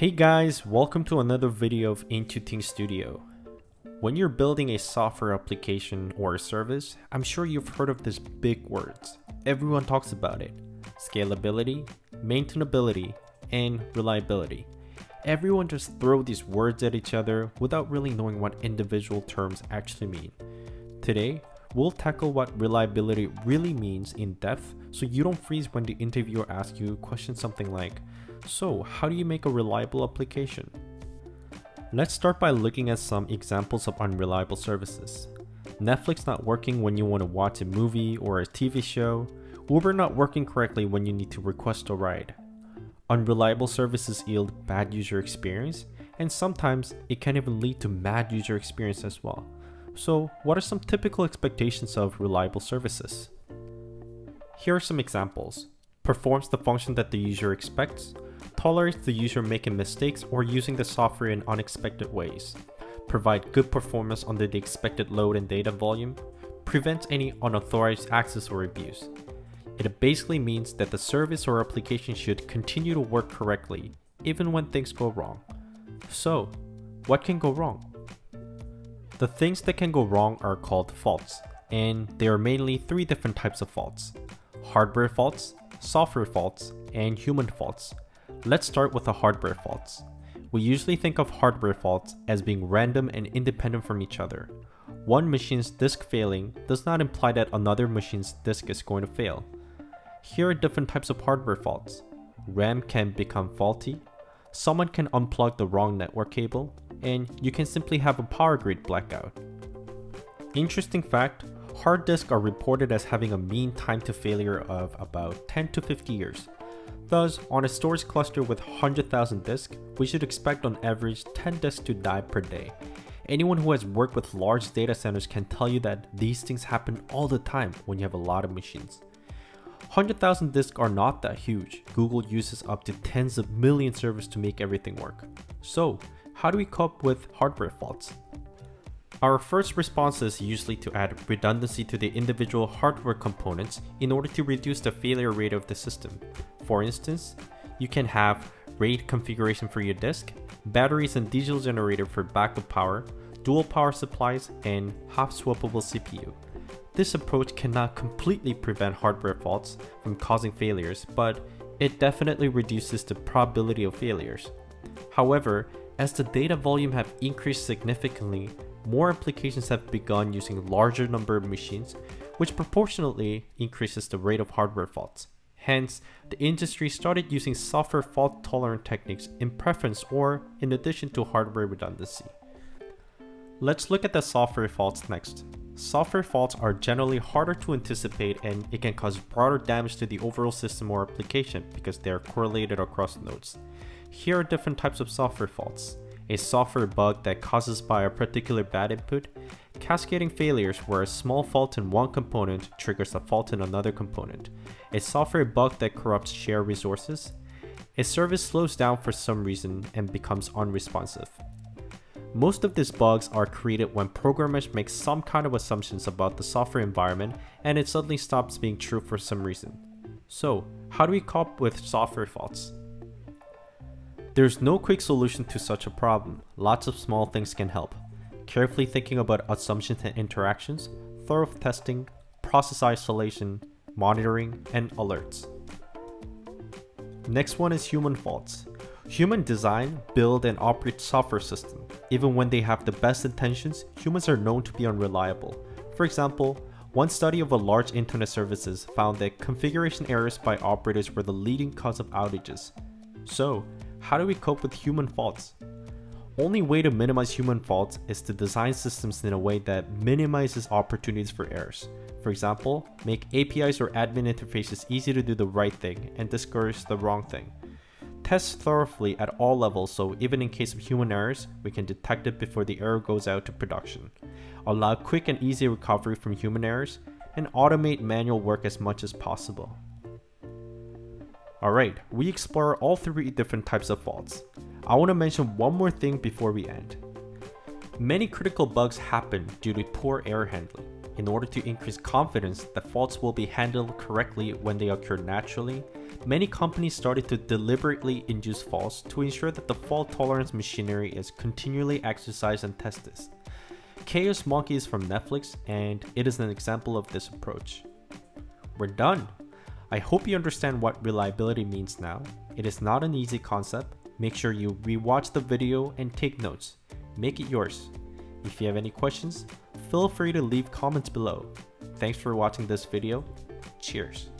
Hey guys, welcome to another video of Intuting Studio. When you're building a software application or a service, I'm sure you've heard of these big words. Everyone talks about it. Scalability, maintainability, and reliability. Everyone just throw these words at each other without really knowing what individual terms actually mean. Today, we'll tackle what reliability really means in depth so you don't freeze when the interviewer asks you questions something like, so, how do you make a reliable application? Let's start by looking at some examples of unreliable services. Netflix not working when you want to watch a movie or a TV show, Uber not working correctly when you need to request a ride. Unreliable services yield bad user experience, and sometimes it can even lead to mad user experience as well. So, what are some typical expectations of reliable services? Here are some examples. Performs the function that the user expects, tolerates the user making mistakes or using the software in unexpected ways, provide good performance under the expected load and data volume, prevents any unauthorized access or abuse. It basically means that the service or application should continue to work correctly, even when things go wrong. So, what can go wrong? The things that can go wrong are called faults, and there are mainly three different types of faults hardware faults, software faults, and human faults. Let's start with the hardware faults. We usually think of hardware faults as being random and independent from each other. One machine's disk failing does not imply that another machine's disk is going to fail. Here are different types of hardware faults. RAM can become faulty, someone can unplug the wrong network cable, and you can simply have a power grid blackout. Interesting fact, hard disks are reported as having a mean time to failure of about 10 to 50 years, Thus, on a storage cluster with 100,000 disks, we should expect on average 10 disks to die per day. Anyone who has worked with large data centers can tell you that these things happen all the time when you have a lot of machines. 100,000 disks are not that huge. Google uses up to tens of million servers to make everything work. So, how do we cope with hardware faults? Our first response is usually to add redundancy to the individual hardware components in order to reduce the failure rate of the system. For instance, you can have RAID configuration for your disk, batteries and diesel generator for backup power, dual power supplies, and hot swappable CPU. This approach cannot completely prevent hardware faults from causing failures, but it definitely reduces the probability of failures. However, as the data volume have increased significantly, more applications have begun using larger number of machines, which proportionally increases the rate of hardware faults. Hence, the industry started using software fault tolerant techniques in preference or in addition to hardware redundancy. Let's look at the software faults next. Software faults are generally harder to anticipate and it can cause broader damage to the overall system or application because they are correlated across nodes. Here are different types of software faults a software bug that causes by a particular bad input, cascading failures where a small fault in one component triggers a fault in another component, a software bug that corrupts shared resources, a service slows down for some reason and becomes unresponsive. Most of these bugs are created when programmers make some kind of assumptions about the software environment and it suddenly stops being true for some reason. So, how do we cope with software faults? There's no quick solution to such a problem. Lots of small things can help. Carefully thinking about assumptions and interactions, thorough testing, process isolation, monitoring, and alerts. Next one is human faults. Human design, build, and operate software system. Even when they have the best intentions, humans are known to be unreliable. For example, one study of a large internet services found that configuration errors by operators were the leading cause of outages. So, how do we cope with human faults? Only way to minimize human faults is to design systems in a way that minimizes opportunities for errors. For example, make APIs or admin interfaces easy to do the right thing and discourage the wrong thing. Test thoroughly at all levels so even in case of human errors, we can detect it before the error goes out to production. Allow quick and easy recovery from human errors, and automate manual work as much as possible. Alright, we explore all three different types of faults. I want to mention one more thing before we end. Many critical bugs happen due to poor error handling. in order to increase confidence that faults will be handled correctly when they occur naturally, many companies started to deliberately induce faults to ensure that the fault tolerance machinery is continually exercised and tested. Chaos Monkey is from Netflix and it is an example of this approach. We're done! I hope you understand what reliability means now. It is not an easy concept. Make sure you rewatch the video and take notes. Make it yours. If you have any questions, feel free to leave comments below. Thanks for watching this video. Cheers.